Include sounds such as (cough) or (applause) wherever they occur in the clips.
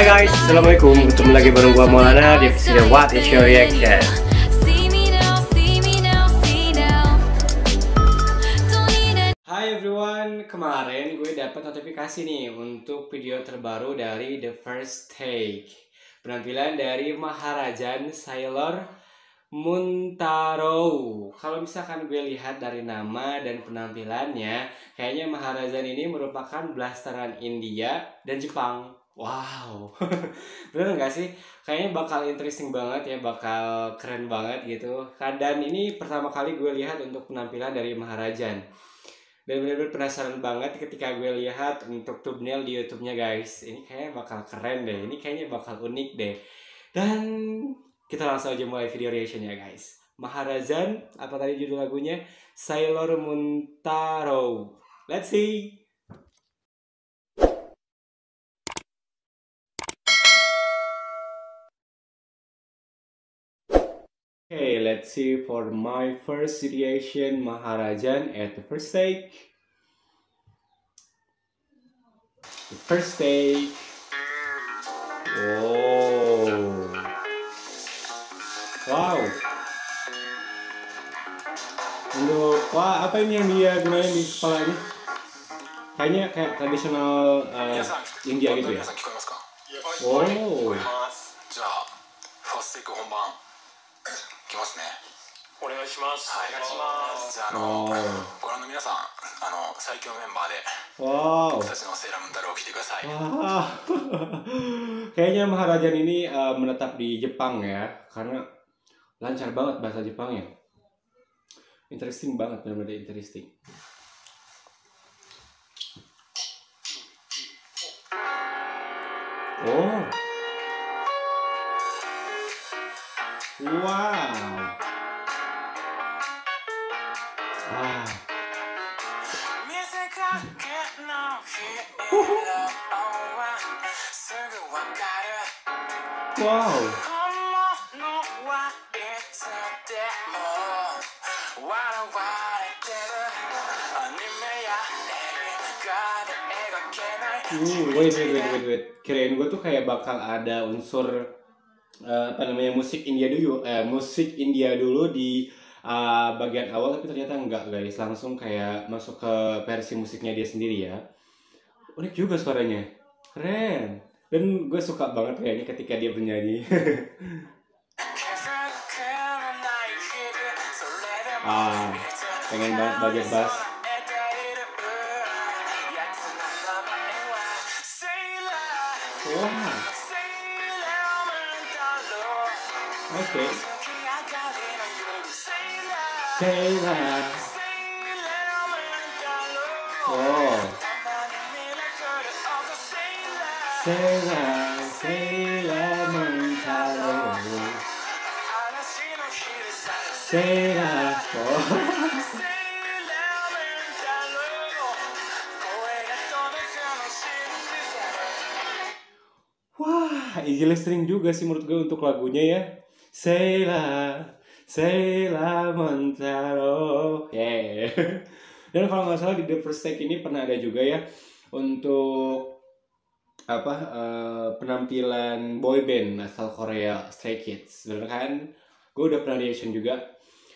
Hai guys, Assalamualaikum. Ketemu lagi bareng gua Maulana di episode What is Your Reaction? Hai everyone, kemarin gue dapat notifikasi nih untuk video terbaru dari The First Take. Penampilan dari Maharajan Sailor Muntaro. Kalau misalkan gue lihat dari nama dan penampilannya Kayaknya Maharajan ini merupakan blasteran India dan Jepang Wow, (laughs) bener nggak sih? Kayaknya bakal interesting banget ya, bakal keren banget gitu. Dan ini pertama kali gue lihat untuk penampilan dari Maharajan. Dan bener-bener penasaran banget ketika gue lihat untuk thumbnail di YouTube-nya guys. Ini kayaknya bakal keren deh, ini kayaknya bakal unik deh. Dan kita langsung aja mulai video reaction ya guys. Maharajan, apa tadi judul lagunya? Sailor Muntaro. Let's see. Let's see for my first reaction Maharajan at the first take. The first take. Oh. Wow. Untuk wah apa ini yang dia gunain di ini? Kayaknya kayak tradisional uh, India gitu ya. Oh. します。はいお願いします。じゃああの Oh. ご覧の皆さんあの最強メンバーで Wow. 僕たちのセーラームンタロウを聴いてください Wah, kayaknya Maharajan (laughs) ini uh, menetap di Jepang ya, karena lancar banget bahasa Jepangnya. Interesting banget, benar-benar interesting. Oh, wow. い Hmm, wait, wait, wait, wait, wait. Kirain gue tuh kayak bakal ada unsur eh, apa namanya musik India dulu, eh, musik India dulu di uh, bagian awal tapi ternyata enggak guys. Langsung kayak masuk ke versi musiknya dia sendiri ya. Unik juga suaranya. Keren. Dan gue suka banget kayaknya ketika dia bernyanyi. (laughs) Ah pengen banget bagian bass. Wow. oke. Sailor. Oh. Sailor, sailor moon. Sailor. Wah, easy listening juga sih menurut gue untuk lagunya ya. Sailor. Sheila Montaro. Yeah. Dan kalau nggak salah di The First Take ini pernah ada juga ya untuk apa eh, penampilan boy band asal Korea Stray Kids, bener kan? Gue udah pernah reaction juga.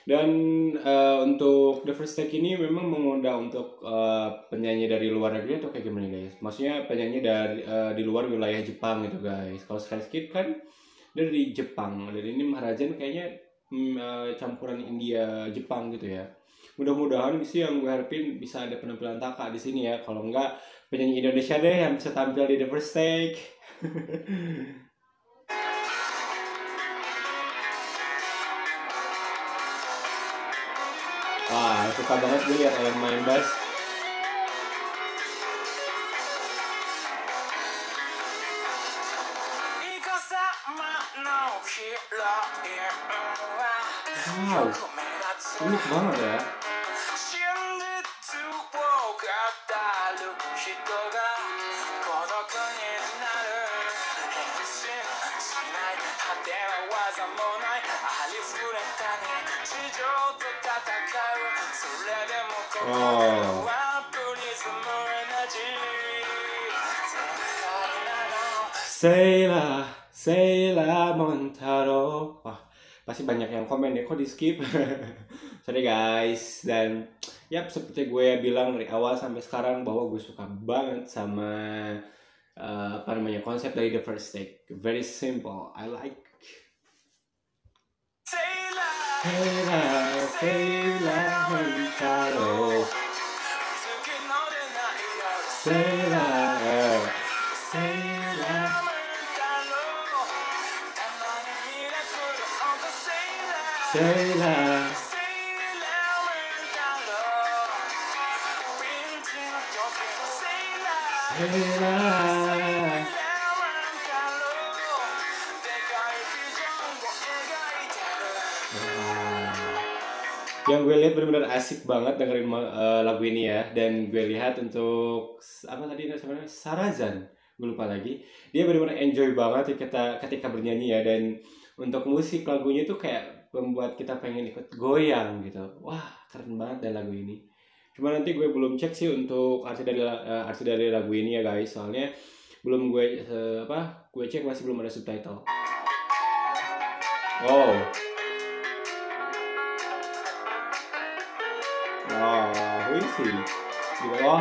Dan eh, untuk The First Take ini memang mengundang untuk eh, penyanyi dari luar negeri atau kayak gimana guys? Maksudnya penyanyi dari eh, di luar wilayah Jepang gitu guys. Kalau Stray Kids kan dari Jepang dan ini Maharajan kayaknya hmm, campuran India Jepang gitu ya. Mudah-mudahan sih yang gue harapin bisa ada penampilan Taka di sini ya. Kalau enggak penyanyi Indonesia deh yang bisa tampil di The First Take. (laughs) Wah, suka banget gue liat orang main bass. banget ya Oh. Sela, Sela Montaro. Wah, pasti banyak yang komen deh kok di skip. (laughs) Sorry guys. Dan ya seperti gue bilang dari awal sampai sekarang bahwa gue suka banget sama eh, apa namanya konsep dari The First Take. Very simple. I like. 次の Yang gue lihat benar-benar asik banget dengerin eh, lagu ini ya. Dan gue lihat untuk apa tadi namanya Sarazan. Gue lupa lagi. Dia benar-benar enjoy banget ketika ketika bernyanyi ya. Dan untuk musik lagunya itu kayak membuat kita pengen ikut goyang gitu. Wah keren banget dan lagu ini. Cuma nanti gue belum cek sih untuk arti dari eh, arti dari lagu ini ya guys. Soalnya belum gue eh, apa gue cek masih belum ada subtitle. Oh Oh, who is he? You know, oh.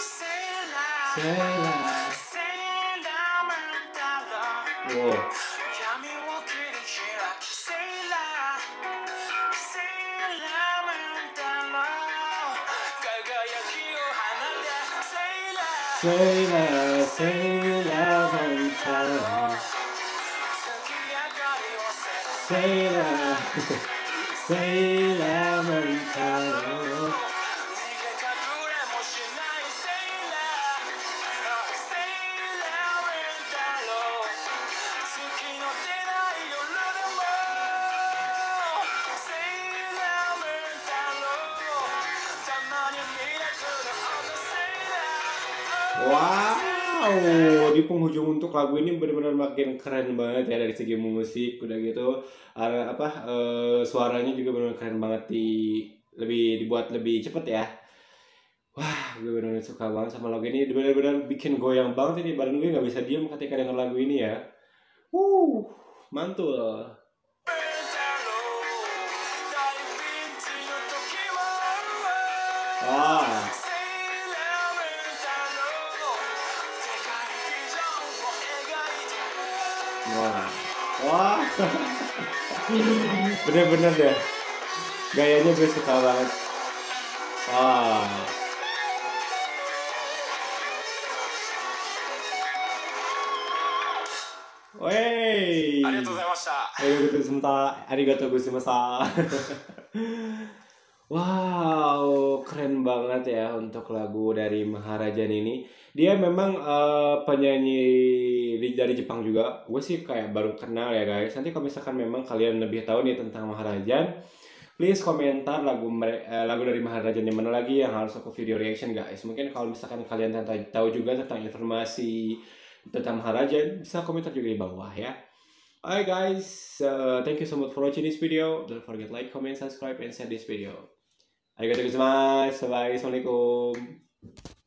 Sailor. Sailor. Sailor. Sailor, sailor, sailor, sailor. Wow, di penghujung untuk lagu ini benar-benar makin keren banget ya dari segi musik udah gitu apa eh, suaranya juga benar-benar keren banget di lebih dibuat lebih cepet ya. Wah, gue benar-benar suka banget sama lagu ini. Benar-benar bikin goyang banget ini badan gue nggak bisa diem ketika denger lagu ini ya. Wuh, mantul. bener-bener deh gayanya gue suka banget ah Wey. Arigatou gozaimasu. Arigatou gozaimasu. 와우 banget ya untuk lagu dari Maharajan ini. Dia memang eh, penyanyi dari Jepang juga. Gue sih kayak baru kenal ya guys. Nanti kalau misalkan memang kalian lebih tahu nih tentang Maharajan, please komentar lagu eh, lagu dari Maharajan yang mana lagi yang harus aku video reaction guys. Mungkin kalau misalkan kalian tahu juga tentang informasi tentang Maharajan, bisa komentar juga di bawah ya. Alright guys, uh, thank you so much for watching this video. Don't forget like, comment, subscribe, and share this video. Arigatou gozaimasu. Bye. Assalamualaikum.